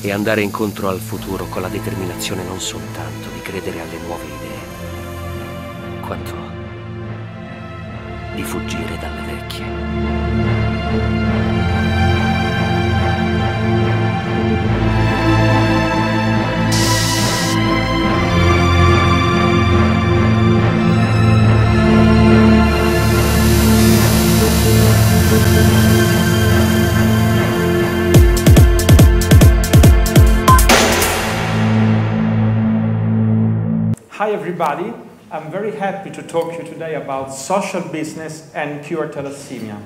e andare incontro al futuro con la determinazione non soltanto di credere alle nuove idee, quanto di fuggire dalle vecchie. Hi everybody, I'm very happy to talk to you today about social business and cure thalassemia.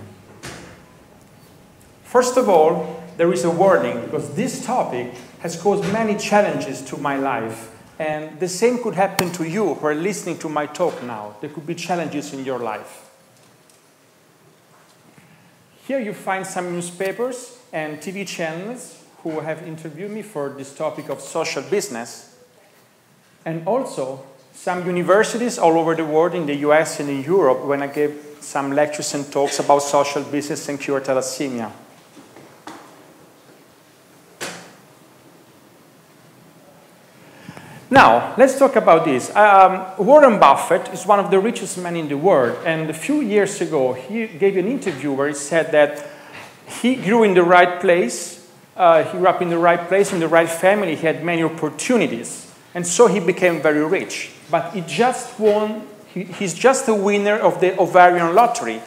First of all, there is a warning because this topic has caused many challenges to my life and the same could happen to you who are listening to my talk now. There could be challenges in your life. Here you find some newspapers and TV channels who have interviewed me for this topic of social business and also some universities all over the world, in the US and in Europe, when I gave some lectures and talks about social business and cure thalassemia. Now, let's talk about this. Um, Warren Buffett is one of the richest men in the world, and a few years ago, he gave an interview where he said that he grew in the right place, uh, he grew up in the right place, in the right family, he had many opportunities. And so he became very rich. But he just won, he, he's just a winner of the ovarian lottery.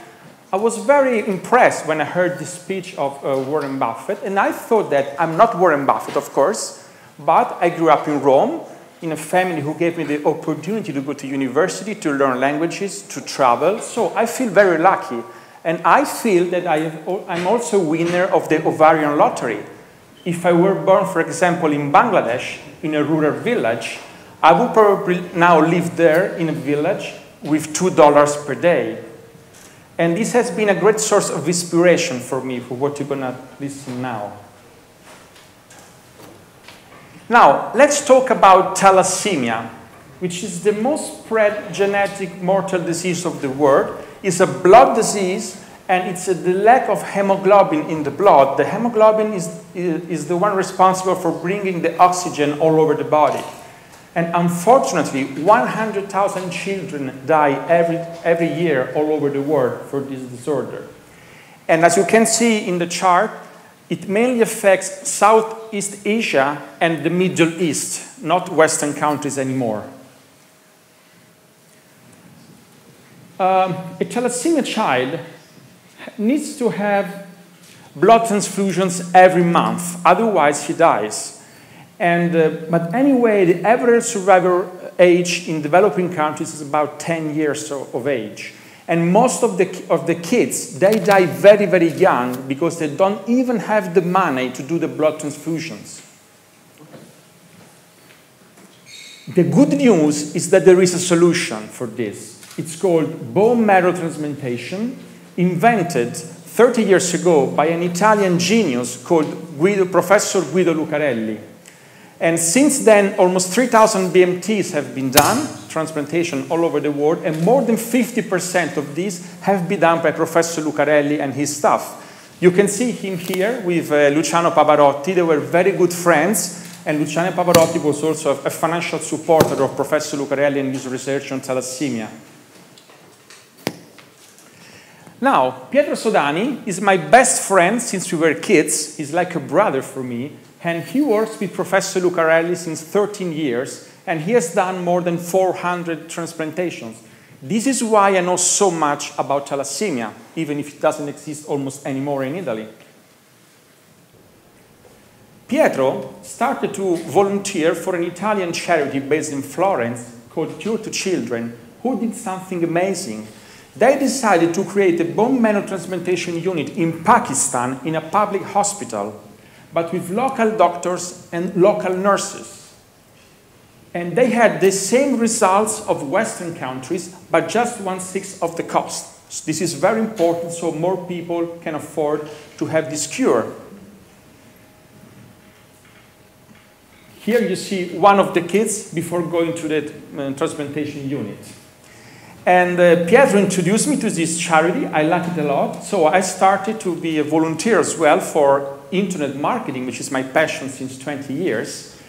I was very impressed when I heard the speech of uh, Warren Buffett, and I thought that I'm not Warren Buffett, of course, but I grew up in Rome in a family who gave me the opportunity to go to university, to learn languages, to travel. So I feel very lucky. And I feel that I I'm also a winner of the ovarian lottery. If I were born, for example, in Bangladesh, in a rural village, I would probably now live there in a village with $2 per day. And this has been a great source of inspiration for me for what you're going to listen now. Now, let's talk about thalassemia, which is the most spread genetic mortal disease of the world. It's a blood disease and it's the lack of hemoglobin in the blood. The hemoglobin is, is the one responsible for bringing the oxygen all over the body. And unfortunately, 100,000 children die every, every year all over the world for this disorder. And as you can see in the chart, it mainly affects Southeast Asia and the Middle East, not Western countries anymore. Um, a thalassemia child needs to have blood transfusions every month, otherwise he dies. And, uh, but anyway, the average survival age in developing countries is about 10 years of age. And most of the, of the kids, they die very, very young because they don't even have the money to do the blood transfusions. The good news is that there is a solution for this. It's called bone marrow transplantation, invented 30 years ago by an Italian genius called Guido, Professor Guido Lucarelli. And since then, almost 3,000 BMTs have been done, transplantation all over the world, and more than 50% of these have been done by Professor Lucarelli and his staff. You can see him here with uh, Luciano Pavarotti. They were very good friends, and Luciano Pavarotti was also a financial supporter of Professor Lucarelli and his research on thalassemia. Now, Pietro Sodani is my best friend since we were kids. He's like a brother for me. And he works with Professor Lucarelli since 13 years, and he has done more than 400 transplantations. This is why I know so much about thalassemia, even if it doesn't exist almost anymore in Italy. Pietro started to volunteer for an Italian charity based in Florence called Cure to Children, who did something amazing. They decided to create a bone marrow transplantation unit in Pakistan in a public hospital, but with local doctors and local nurses. And they had the same results of Western countries, but just one-sixth of the cost. This is very important so more people can afford to have this cure. Here you see one of the kids before going to the uh, transplantation unit. And uh, Pietro introduced me to this charity. I liked it a lot. So I started to be a volunteer as well for internet marketing, which is my passion since 20 years.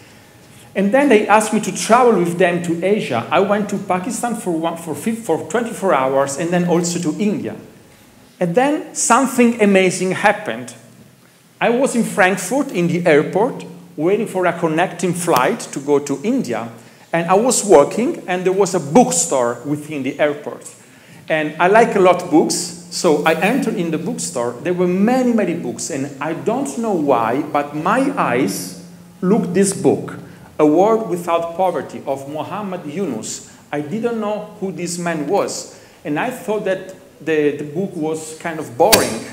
And then they asked me to travel with them to Asia. I went to Pakistan for, one, for, for 24 hours and then also to India. And then something amazing happened. I was in Frankfurt in the airport waiting for a connecting flight to go to India. And I was walking, and there was a bookstore within the airport. And I like a lot books, so I entered in the bookstore. There were many, many books, and I don't know why, but my eyes looked this book, A World Without Poverty of Muhammad Yunus. I didn't know who this man was, and I thought that the, the book was kind of boring.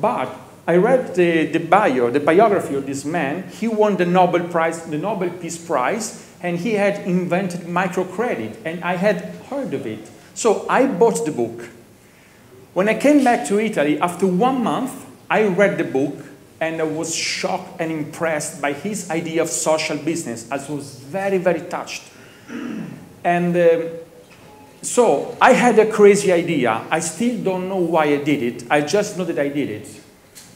But I read the, the bio, the biography of this man. He won the Nobel Prize, the Nobel Peace Prize, and he had invented microcredit, and I had heard of it. So I bought the book. When I came back to Italy, after one month, I read the book, and I was shocked and impressed by his idea of social business. I was very, very touched. And um, so I had a crazy idea. I still don't know why I did it. I just know that I did it.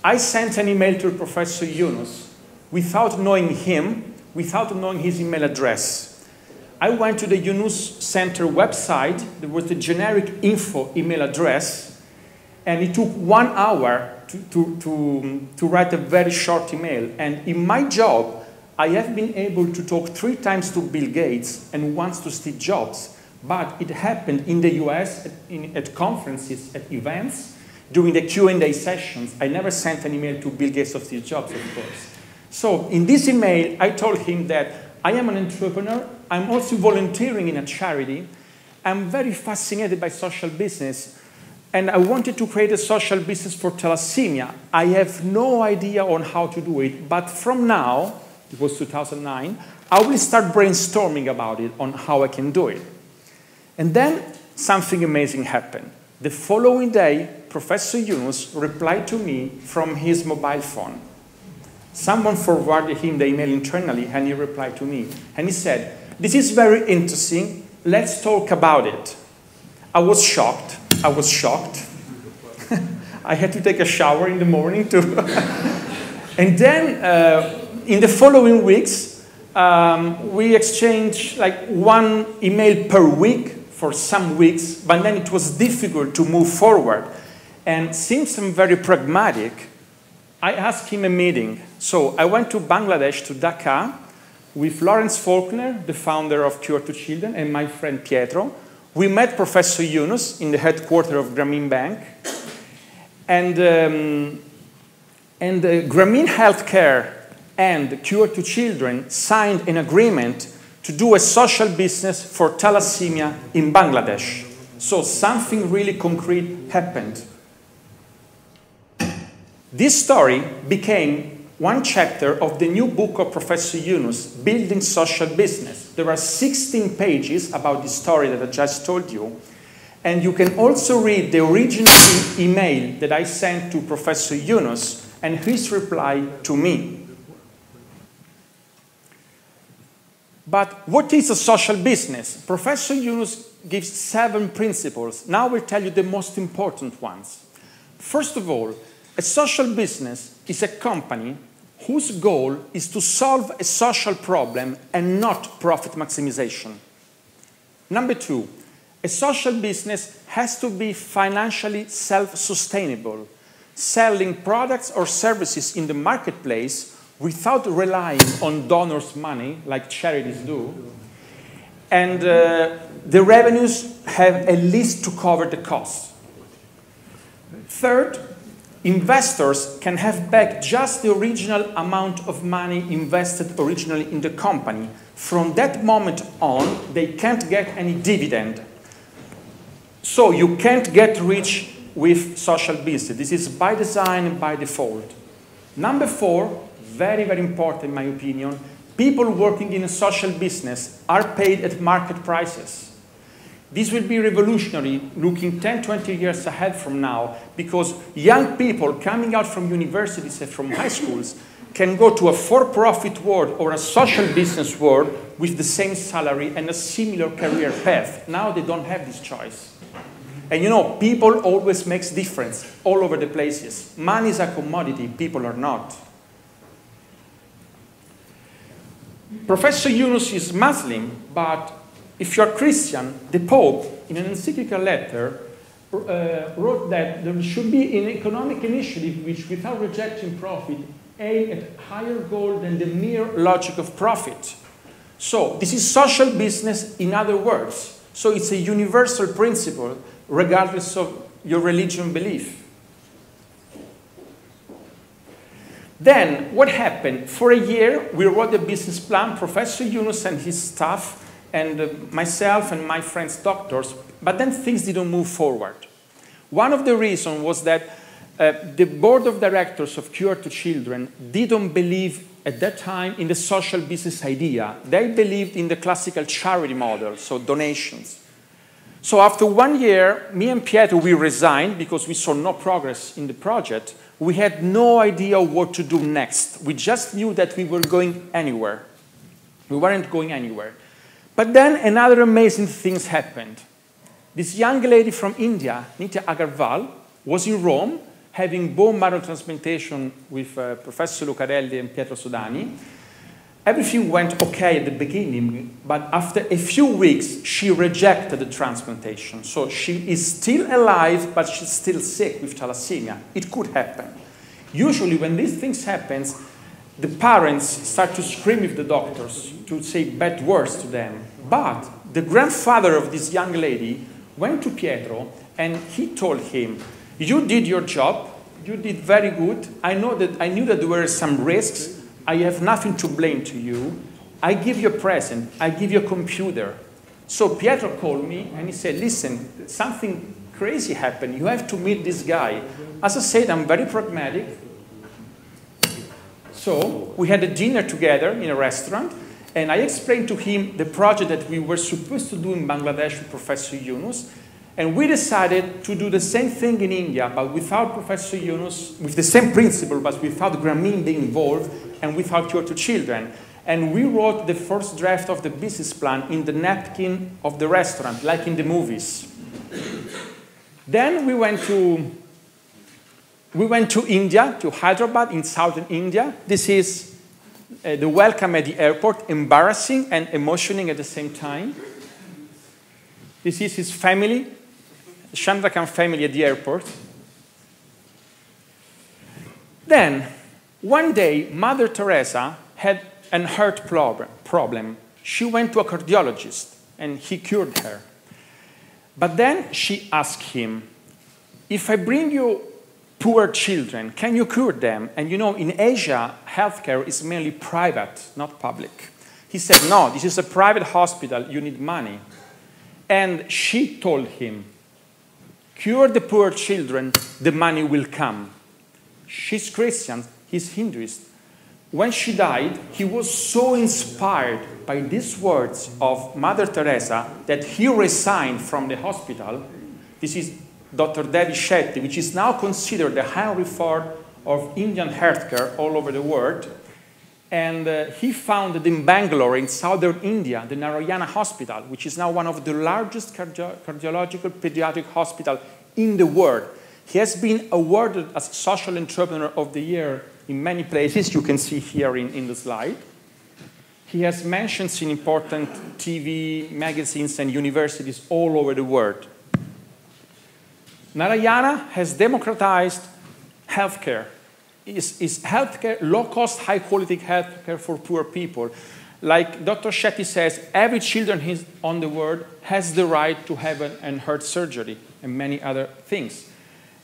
I sent an email to Professor Yunus without knowing him, without knowing his email address. I went to the Yunus Center website, there was the generic info email address, and it took one hour to, to, to, to write a very short email. And in my job, I have been able to talk three times to Bill Gates and once to Steve Jobs. But it happened in the US at, in, at conferences, at events, during the Q&A sessions, I never sent an email to Bill Gates or Steve Jobs, of course. So in this email, I told him that I am an entrepreneur. I'm also volunteering in a charity. I'm very fascinated by social business. And I wanted to create a social business for thalassemia. I have no idea on how to do it. But from now, it was 2009, I will start brainstorming about it on how I can do it. And then something amazing happened. The following day, Professor Yunus replied to me from his mobile phone. Someone forwarded him the email internally, and he replied to me. And he said, This is very interesting. Let's talk about it. I was shocked. I was shocked. I had to take a shower in the morning too. and then uh, in the following weeks, um, we exchanged like one email per week for some weeks, but then it was difficult to move forward. And since I'm very pragmatic, I asked him a meeting. So I went to Bangladesh, to Dhaka, with Lawrence Faulkner, the founder of Cure to Children, and my friend Pietro. We met Professor Yunus in the headquarters of Grameen Bank. And, um, and uh, Grameen Healthcare and Cure to Children signed an agreement to do a social business for thalassemia in Bangladesh. So something really concrete happened. This story became one chapter of the new book of Professor Yunus, Building Social Business. There are 16 pages about the story that I just told you. And you can also read the original e email that I sent to Professor Yunus and his reply to me. But what is a social business? Professor Yunus gives seven principles. Now I will tell you the most important ones. First of all, a social business is a company whose goal is to solve a social problem and not profit maximization. Number two, a social business has to be financially self-sustainable, selling products or services in the marketplace without relying on donors' money like charities do. And uh, the revenues have at least to cover the costs. Third, investors can have back just the original amount of money invested originally in the company. From that moment on, they can't get any dividend. So you can't get rich with social business. This is by design and by default. Number four, very, very important in my opinion, people working in a social business are paid at market prices. This will be revolutionary looking 10, 20 years ahead from now because young people coming out from universities and from high schools can go to a for-profit world or a social business world with the same salary and a similar career path. Now they don't have this choice. And you know, people always makes difference all over the places. Money is a commodity, people are not. Professor Yunus is Muslim, but if you're Christian, the Pope, in an encyclical letter, uh, wrote that there should be an economic initiative which, without rejecting profit, aim at a higher goal than the mere logic of profit. So this is social business in other words. So it's a universal principle regardless of your religion belief. Then what happened? For a year, we wrote a business plan, Professor Yunus and his staff, and uh, myself and my friends doctors, but then things didn't move forward. One of the reasons was that uh, the board of directors of Cure to Children didn't believe at that time in the social business idea. They believed in the classical charity model, so donations. So after one year, me and Pietro, we resigned because we saw no progress in the project. We had no idea what to do next. We just knew that we were going anywhere. We weren't going anywhere. But then another amazing thing happened. This young lady from India, Nitya Agarwal, was in Rome having bone marrow transplantation with uh, Professor Lucarelli and Pietro Sodani. Everything went okay at the beginning, but after a few weeks, she rejected the transplantation. So she is still alive, but she's still sick with thalassemia. It could happen. Usually, when these things happen, the parents start to scream with the doctors, to say bad words to them. But the grandfather of this young lady went to Pietro and he told him, You did your job, you did very good. I know that I knew that there were some risks. I have nothing to blame to you. I give you a present, I give you a computer. So Pietro called me and he said, Listen, something crazy happened. You have to meet this guy. As I said, I'm very pragmatic. So we had a dinner together in a restaurant, and I explained to him the project that we were supposed to do in Bangladesh with Professor Yunus, and we decided to do the same thing in India, but without Professor Yunus, with the same principle, but without Grameen being involved and without Cure to Children. And we wrote the first draft of the business plan in the napkin of the restaurant, like in the movies. then we went to we went to India, to Hyderabad in southern India. This is uh, the welcome at the airport, embarrassing and emotioning at the same time. This is his family, Chandrakant family at the airport. Then, one day, Mother Teresa had an heart problem. She went to a cardiologist and he cured her. But then she asked him, If I bring you poor children, can you cure them? And you know, in Asia, healthcare is mainly private, not public. He said, No, this is a private hospital, you need money. And she told him, Cure the poor children, the money will come. She's Christian, he's Hinduist. When she died, he was so inspired by these words of Mother Teresa that he resigned from the hospital. This is Dr. Devi Shetty, which is now considered the Henry Ford of Indian healthcare all over the world. And uh, he founded in Bangalore, in southern India, the Narayana Hospital, which is now one of the largest cardio cardiological pediatric hospitals in the world. He has been awarded as Social Entrepreneur of the Year in many places. You can see here in, in the slide. He has mentions in important TV, magazines, and universities all over the world. Narayana has democratized healthcare. Is, is healthcare low-cost, high-quality healthcare for poor people. Like Dr. Shetty says, every children on the world has the right to have an, an heart surgery and many other things.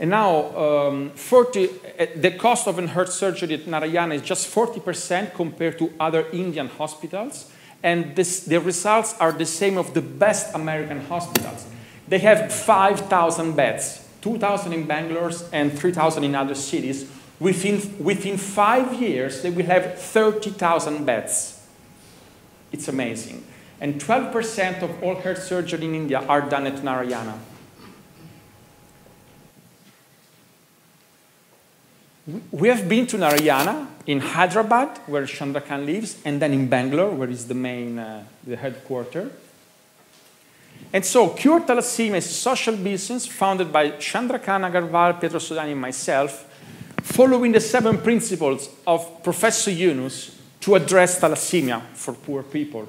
And now, um, 40, uh, the cost of an heart surgery at Narayana is just 40% compared to other Indian hospitals. And this, the results are the same of the best American hospitals. They have 5,000 beds, 2,000 in Bangalore and 3,000 in other cities. Within, within five years, they will have 30,000 beds. It's amazing. And 12% of all heart surgery in India are done at Narayana. We have been to Narayana in Hyderabad, where Chandrakhan lives, and then in Bangalore, where is the main, uh, the headquarters. And so, Cure Thalassemia is a social business founded by Chandra Khan Agarwal, Pietro Sodani, and myself, following the seven principles of Professor Yunus to address thalassemia for poor people.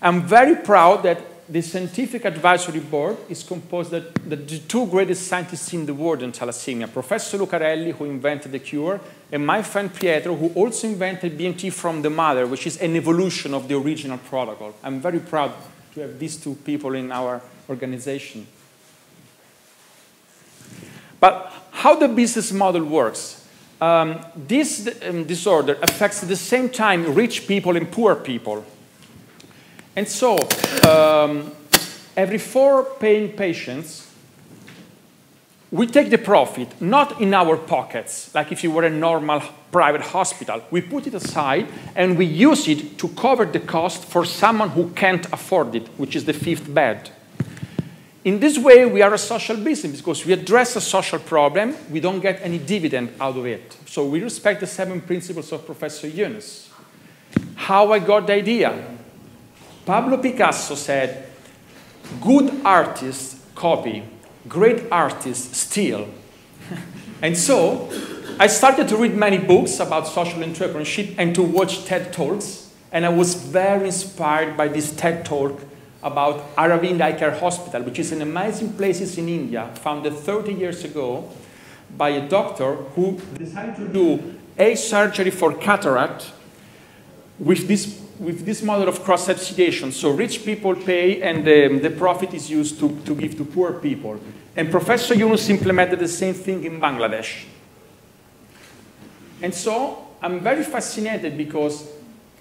I'm very proud that the scientific advisory board is composed of the two greatest scientists in the world in thalassemia, Professor Lucarelli, who invented the cure, and my friend Pietro, who also invented BMT from the mother, which is an evolution of the original protocol. I'm very proud to have these two people in our organization. But how the business model works? Um, this um, disorder affects at the same time rich people and poor people. And so, um, every four paying patients, we take the profit, not in our pockets, like if you were a normal private hospital. We put it aside and we use it to cover the cost for someone who can't afford it, which is the fifth bed. In this way, we are a social business because we address a social problem, we don't get any dividend out of it. So we respect the seven principles of Professor Yunus. How I got the idea? Pablo Picasso said, good artists copy, great artists steal. and so I started to read many books about social entrepreneurship and to watch TED Talks. And I was very inspired by this TED Talk about Aravind Eye Care Hospital, which is an amazing place in India, founded 30 years ago by a doctor who decided to do a surgery for cataract with this with this model of cross-subsidization, so rich people pay and um, the profit is used to, to give to poor people. And Professor Yunus implemented the same thing in Bangladesh. And so I'm very fascinated because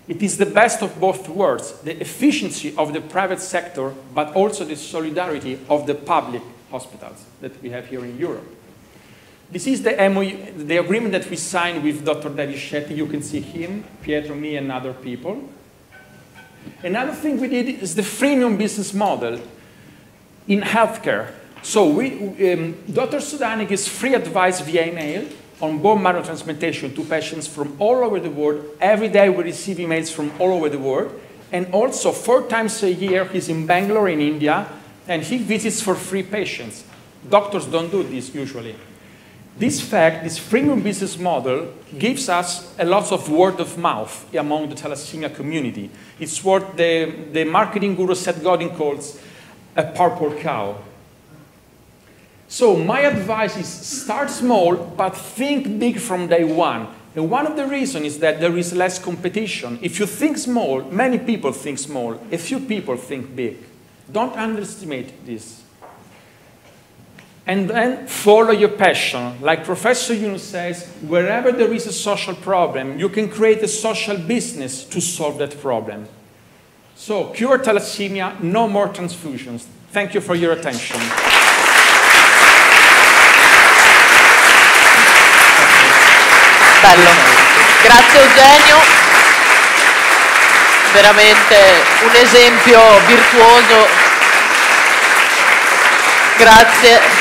it is the best of both worlds, the efficiency of the private sector, but also the solidarity of the public hospitals that we have here in Europe. This is the, MOU, the agreement that we signed with Dr. Devi Shetty. You can see him, Pietro, me, and other people. Another thing we did is the freemium business model in healthcare. So we, um, Dr. Sodani gives free advice via email on bone marrow transplantation to patients from all over the world. Every day we receive emails from all over the world. And also four times a year he's in Bangalore in India and he visits for free patients. Doctors don't do this usually. This fact, this freemium business model, gives us a lot of word of mouth among the thalassemia community. It's what the, the marketing guru Seth Godin calls a purple cow. So my advice is start small, but think big from day one. And one of the reasons is that there is less competition. If you think small, many people think small. A few people think big. Don't underestimate this and then follow your passion. Like Professor Yunus says, wherever there is a social problem, you can create a social business to solve that problem. So, cure thalassemia, no more transfusions. Thank you for your attention. Bello. Grazie Eugenio. Veramente un esempio virtuoso. Grazie.